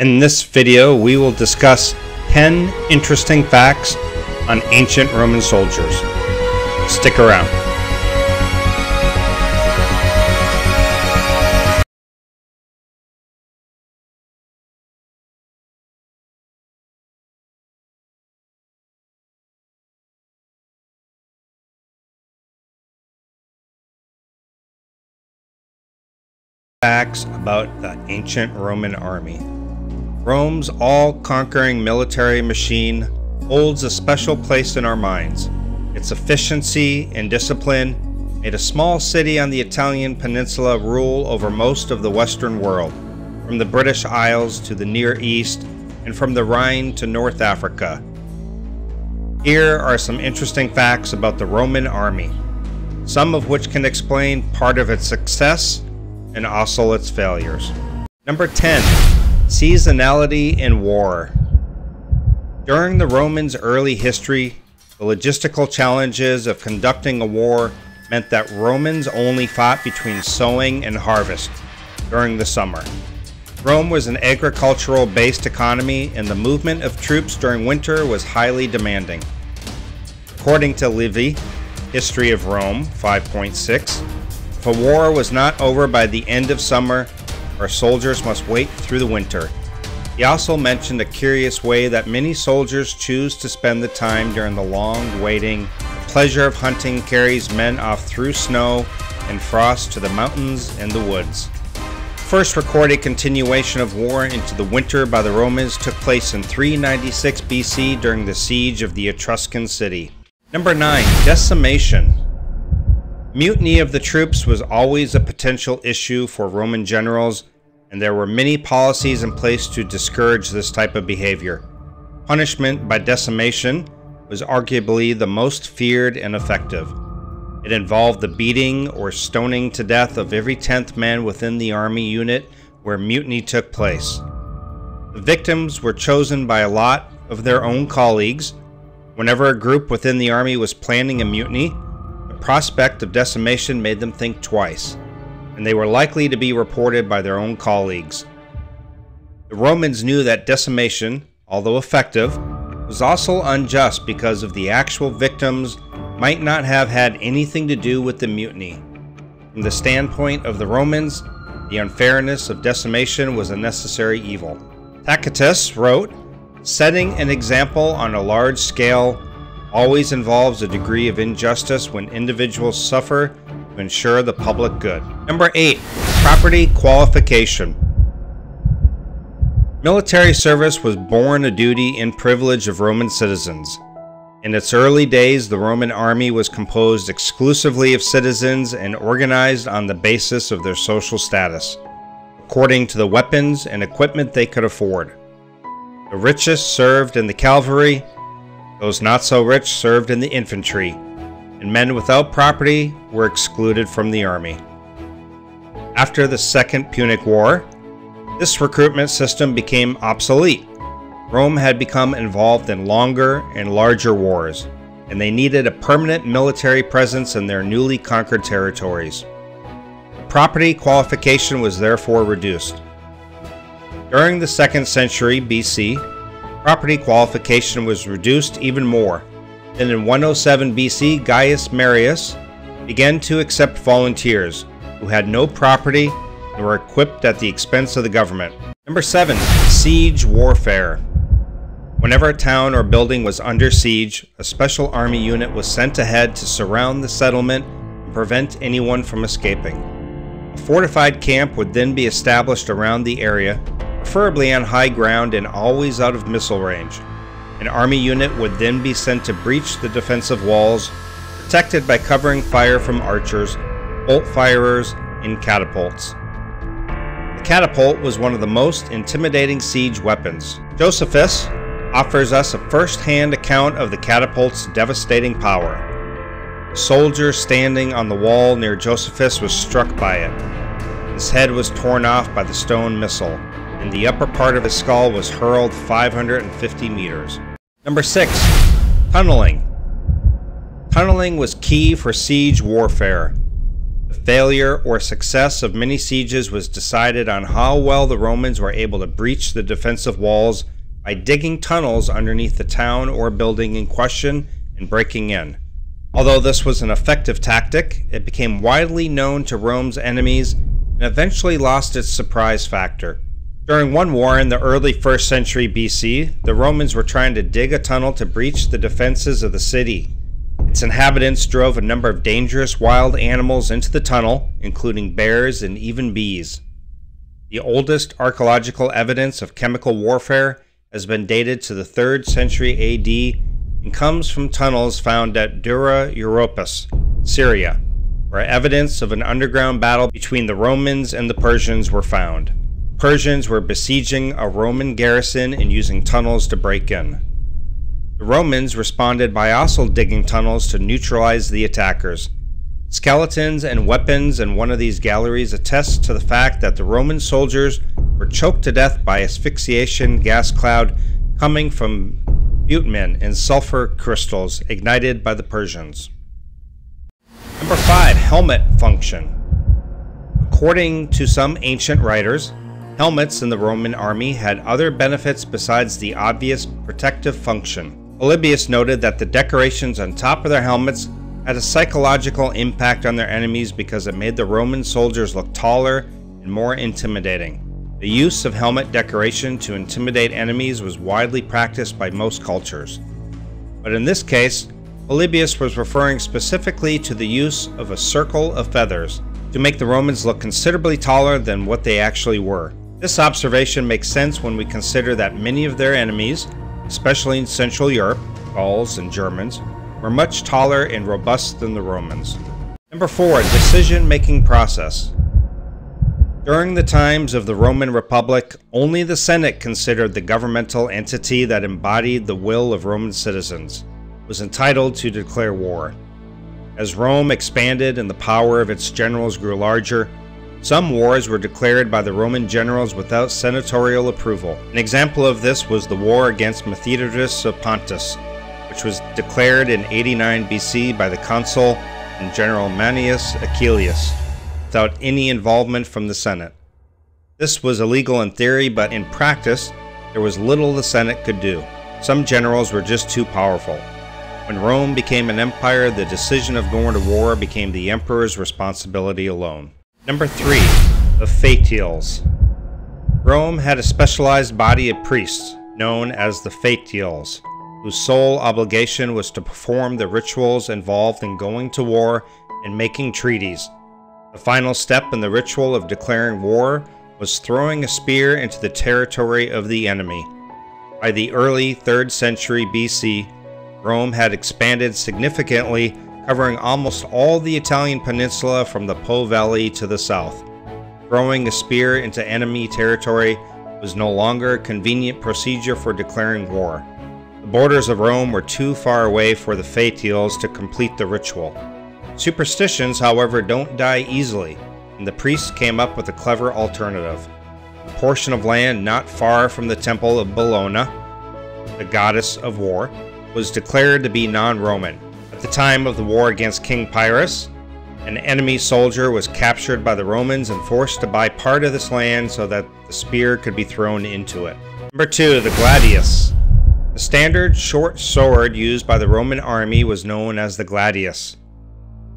In this video, we will discuss 10 interesting facts on ancient Roman soldiers. Stick around. Facts about the ancient Roman army. Rome's all conquering military machine holds a special place in our minds. Its efficiency and discipline made a small city on the Italian peninsula rule over most of the Western world, from the British Isles to the Near East, and from the Rhine to North Africa. Here are some interesting facts about the Roman army, some of which can explain part of its success and also its failures. Number 10. Seasonality in war. During the Romans' early history, the logistical challenges of conducting a war meant that Romans only fought between sowing and harvest during the summer. Rome was an agricultural based economy, and the movement of troops during winter was highly demanding. According to Livy, History of Rome 5.6, if a war was not over by the end of summer, our soldiers must wait through the winter. He also mentioned a curious way that many soldiers choose to spend the time during the long waiting. The pleasure of hunting carries men off through snow and frost to the mountains and the woods. First recorded continuation of war into the winter by the Romans took place in 396 BC during the siege of the Etruscan city. Number 9. Decimation Mutiny of the troops was always a potential issue for Roman generals, and there were many policies in place to discourage this type of behavior. Punishment by decimation was arguably the most feared and effective. It involved the beating or stoning to death of every 10th man within the army unit where mutiny took place. The victims were chosen by a lot of their own colleagues. Whenever a group within the army was planning a mutiny, the prospect of decimation made them think twice, and they were likely to be reported by their own colleagues. The Romans knew that decimation, although effective, was also unjust because of the actual victims might not have had anything to do with the mutiny. From the standpoint of the Romans, the unfairness of decimation was a necessary evil. Tacitus wrote, Setting an example on a large scale always involves a degree of injustice when individuals suffer to ensure the public good. Number 8. Property Qualification Military service was born a duty and privilege of Roman citizens. In its early days, the Roman army was composed exclusively of citizens and organized on the basis of their social status, according to the weapons and equipment they could afford. The richest served in the cavalry, those not so rich served in the infantry, and men without property were excluded from the army. After the Second Punic War, this recruitment system became obsolete. Rome had become involved in longer and larger wars, and they needed a permanent military presence in their newly conquered territories. The property qualification was therefore reduced. During the 2nd century BC, property qualification was reduced even more. Then in 107 BC, Gaius Marius began to accept volunteers who had no property and were equipped at the expense of the government. Number 7. Siege Warfare Whenever a town or building was under siege, a special army unit was sent ahead to surround the settlement and prevent anyone from escaping. A fortified camp would then be established around the area preferably on high ground and always out of missile range. An army unit would then be sent to breach the defensive walls, protected by covering fire from archers, bolt firers, and catapults. The catapult was one of the most intimidating siege weapons. Josephus offers us a first-hand account of the catapult's devastating power. A soldier standing on the wall near Josephus was struck by it. His head was torn off by the stone missile and the upper part of his skull was hurled 550 meters. Number 6. Tunneling. Tunneling was key for siege warfare. The failure or success of many sieges was decided on how well the Romans were able to breach the defensive walls by digging tunnels underneath the town or building in question and breaking in. Although this was an effective tactic, it became widely known to Rome's enemies and eventually lost its surprise factor. During one war in the early 1st century BC, the Romans were trying to dig a tunnel to breach the defenses of the city. Its inhabitants drove a number of dangerous wild animals into the tunnel, including bears and even bees. The oldest archaeological evidence of chemical warfare has been dated to the 3rd century AD and comes from tunnels found at Dura Europos, Syria, where evidence of an underground battle between the Romans and the Persians were found. Persians were besieging a Roman garrison and using tunnels to break in. The Romans responded by also digging tunnels to neutralize the attackers. Skeletons and weapons in one of these galleries attest to the fact that the Roman soldiers were choked to death by asphyxiation gas cloud coming from bitumen and sulfur crystals ignited by the Persians. Number 5. Helmet Function According to some ancient writers, helmets in the Roman army had other benefits besides the obvious protective function. Polybius noted that the decorations on top of their helmets had a psychological impact on their enemies because it made the Roman soldiers look taller and more intimidating. The use of helmet decoration to intimidate enemies was widely practiced by most cultures. But in this case, Polybius was referring specifically to the use of a circle of feathers to make the Romans look considerably taller than what they actually were. This observation makes sense when we consider that many of their enemies, especially in Central Europe, Gauls and Germans, were much taller and robust than the Romans. Number 4. Decision-making process. During the times of the Roman Republic, only the Senate considered the governmental entity that embodied the will of Roman citizens, was entitled to declare war. As Rome expanded and the power of its generals grew larger, some wars were declared by the Roman generals without senatorial approval. An example of this was the war against Mithridates of Pontus, which was declared in 89 BC by the consul and general Manius Acilius, without any involvement from the Senate. This was illegal in theory, but in practice, there was little the Senate could do. Some generals were just too powerful. When Rome became an empire, the decision of going to war became the emperor's responsibility alone. Number 3. The Fetials. Rome had a specialized body of priests, known as the Fetials, whose sole obligation was to perform the rituals involved in going to war and making treaties. The final step in the ritual of declaring war was throwing a spear into the territory of the enemy. By the early 3rd century BC, Rome had expanded significantly covering almost all the Italian peninsula from the Po Valley to the south. Throwing a spear into enemy territory was no longer a convenient procedure for declaring war. The borders of Rome were too far away for the Fetials to complete the ritual. Superstitions, however, don't die easily, and the priests came up with a clever alternative. A portion of land not far from the temple of Bellona, the goddess of war, was declared to be non-Roman, at the time of the war against King Pyrrhus, an enemy soldier was captured by the Romans and forced to buy part of this land so that the spear could be thrown into it. Number 2. The Gladius. The standard short sword used by the Roman army was known as the gladius,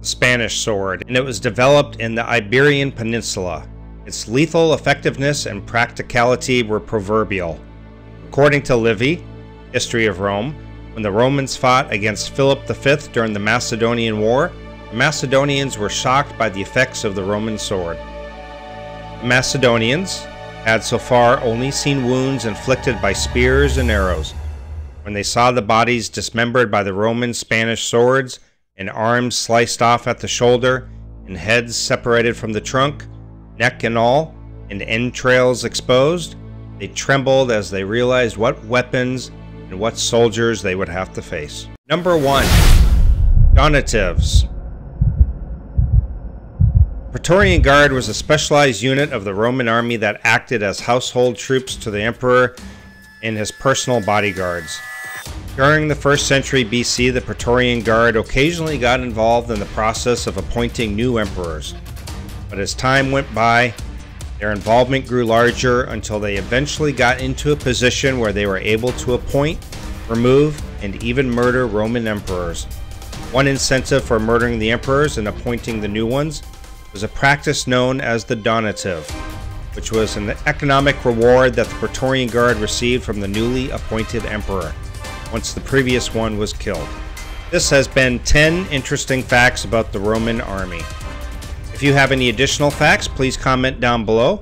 the Spanish sword, and it was developed in the Iberian Peninsula. Its lethal effectiveness and practicality were proverbial. According to Livy, History of Rome, when the Romans fought against Philip V during the Macedonian War, the Macedonians were shocked by the effects of the Roman sword. The Macedonians had so far only seen wounds inflicted by spears and arrows. When they saw the bodies dismembered by the Roman Spanish swords, and arms sliced off at the shoulder, and heads separated from the trunk, neck and all, and entrails exposed, they trembled as they realized what weapons and what soldiers they would have to face. Number 1. Donatives Praetorian Guard was a specialized unit of the Roman army that acted as household troops to the emperor and his personal bodyguards. During the 1st century BC, the Praetorian Guard occasionally got involved in the process of appointing new emperors. But as time went by, their involvement grew larger until they eventually got into a position where they were able to appoint, remove, and even murder Roman emperors. One incentive for murdering the emperors and appointing the new ones was a practice known as the donative, which was an economic reward that the Praetorian Guard received from the newly appointed emperor once the previous one was killed. This has been 10 interesting facts about the Roman army. If you have any additional facts, please comment down below.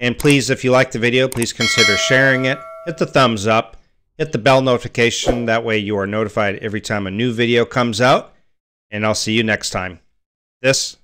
And please, if you like the video, please consider sharing it. Hit the thumbs up. Hit the bell notification. That way you are notified every time a new video comes out. And I'll see you next time. This